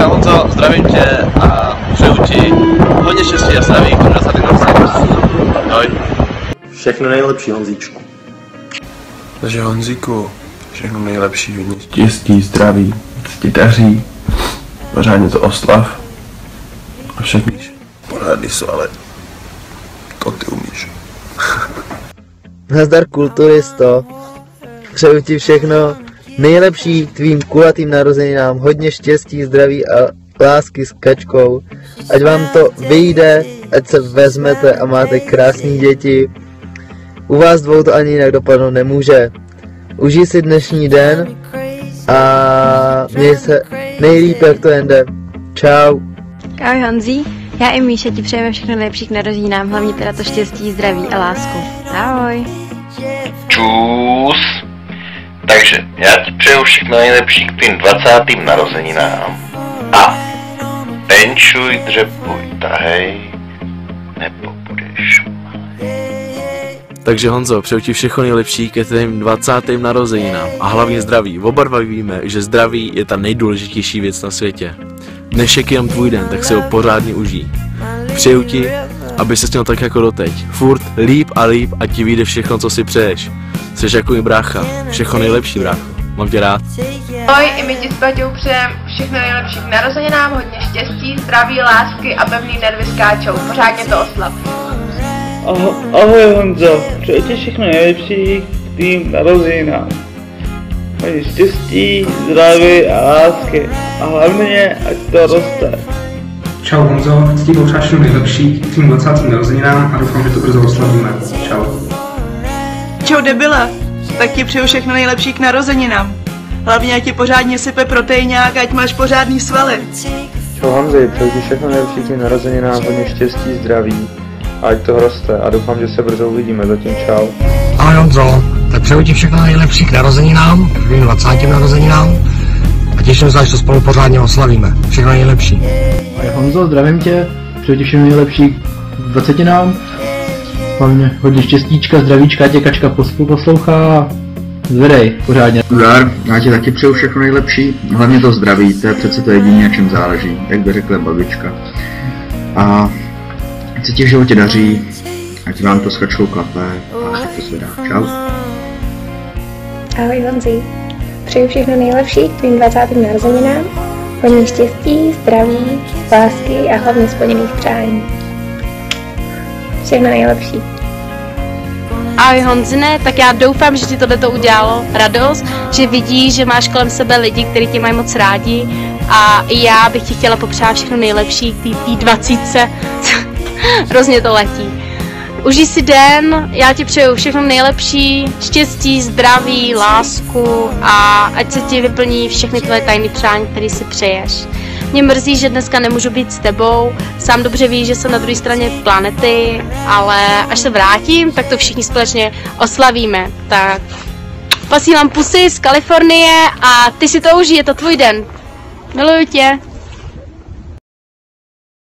Čau Honzo, zdravím tě a přeju ti hodně štěstí a zdraví k 20. Ahoj. Všechno nejlepší, Honzíčku. Takže Honzíku, všechno nejlepší, hodně štěstí, zdraví, ti daří, pořádně to oslav. A víš, pořádný jsou, ale to ty umíš. Nazdar kulturisto. Přeju ti všechno nejlepší k tvým kulatým narozeninám, hodně štěstí, zdraví a lásky s kačkou. Ať vám to vyjde, ať se vezmete a máte krásné děti. U vás dvou to ani jinak dopadnout nemůže. Užij si dnešní den a měj se nejlíp, jak to jen jde. Čau. Ahoj Honzí, já i Míša ti přejeme všechno nejlepší k narozeninám, hlavně teda to štěstí, zdraví a lásku. Ahoj. Čus. Takže já ti přeju všechno nejlepší k tvým 20. narozeninám. A penčuj, dřepuj, tahej, nebo budeš Takže Honzo, přeju ti všechno nejlepší ke tvým 20. narozeninám a hlavně zdraví. Oba dva víme, že zdraví je ta nejdůležitější věc na světě. Dnešek je jenom tvůj den, tak si ho pořádně užij. Přeju ti, aby se měl tak jako doteď. Furt líp a líp a ti vyjde všechno, co si přeješ. Jsi jako mi brácha. Všechno nejlepší, brácho. Mám tě rád. Ahoj, i my ti s Paťou přejem všechno nejlepší k narozeninám, hodně štěstí, zdraví, lásky a pevný nervy skáčou. Pořádně to oslav. Aho, ahoj Honzo, přeji ti všechno nejlepší k tým narozeninám. Hodně štěstí, zdraví a lásky. A hlavně, ať to roste. Čau Honzo, chci ti popřát všechno nejlepší k tvým 20. narozeninám a doufám, že to brzo oslavíme. Čau. Čau debile, tak ti přeju všechno nejlepší k narozeninám. Hlavně ať ti pořádně sype proteinák, ať máš pořádný svaly. Čau Honzi, přeju ti všechno nejlepší k narozeninám, hodně štěstí, zdraví, ať to roste a doufám, že se brzo uvidíme, zatím čau. Ahoj Honzo, tak přeju ti všechno nejlepší k narozeninám, k tvým 20. narozeninám a těším se, až to spolu pořádně oslavíme. Všechno nejlepší. Ahoj Honzo, zdravím tě, přeju ti všechno nejlepší k 20. Hlavně hodně štěstíčka, zdravíčka, tě kačka poslu poslouchá. Zvedej, pořádně. Zdar, já ti taky přeju všechno nejlepší, hlavně to zdraví, to je přece to jediné, na čem záleží, jak by řekla babička. A ať se ti v životě daří, ať vám to s kačkou klape a ať to zvedá. Čau. Ahoj Honzi, přeju všechno nejlepší k tvým 20. narozeninám, hodně štěstí, zdraví, lásky a hlavně splněných přání. Všechno nejlepší. Ahoj Honzine, tak já doufám, že ti tohle to udělalo radost, že vidíš, že máš kolem sebe lidi, kteří tě mají moc rádi a já bych ti chtěla popřát všechno nejlepší k té 20. Hrozně to letí. Užij si den, já ti přeju všechno nejlepší, štěstí, zdraví, lásku a ať se ti vyplní všechny tvoje tajné přání, které si přeješ. Mě mrzí, že dneska nemůžu být s tebou, sám dobře víš, že jsem na druhé straně planety, ale až se vrátím, tak to všichni společně oslavíme. Tak posílám pusy z Kalifornie a ty si to užij, je to tvůj den. Miluju tě.